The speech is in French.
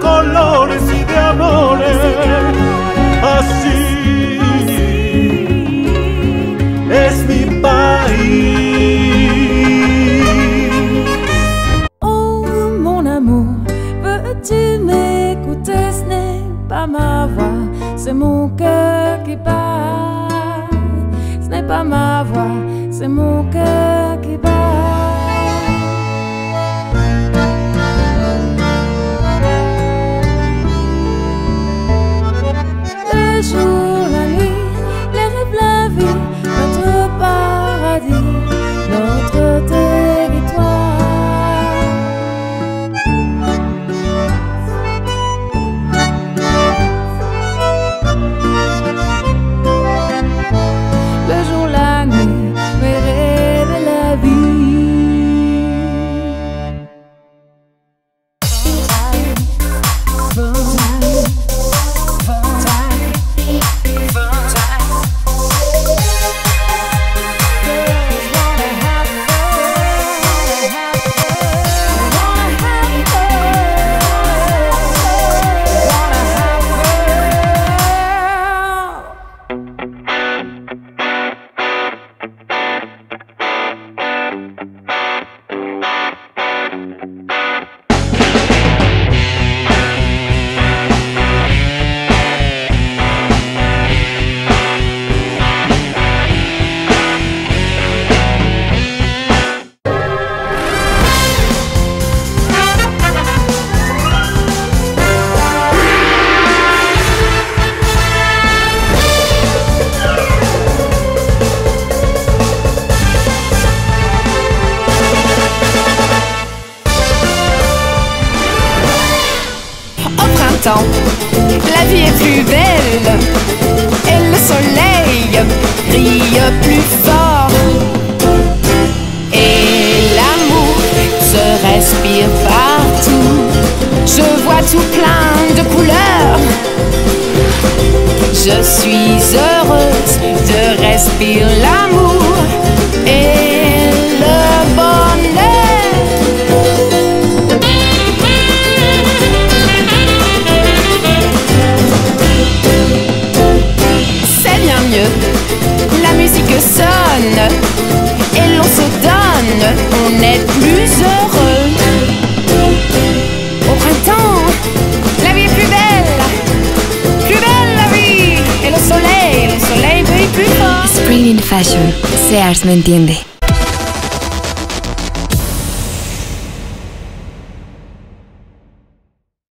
colores. Oh mon amour, veux-tu m'écouter? Ce n'est pas ma voix, c'est mon cœur qui bat. Ce n'est pas ma voix, c'est mon cœur Le jour, la nuit, les rêves, la vie, notre paradis, notre territoire. Le jour, la nuit, mes rêves la vie. La vie est plus belle et le soleil brille plus fort. Et l'amour se respire partout. Je vois tout plein de couleurs. Je suis heureuse de respirer l'amour et on est plus heureux. Au printemps, la vie est plus belle, plus belle la vie. Et le soleil, le soleil brille plus fort. Spring in Fashion. Sears me entiende.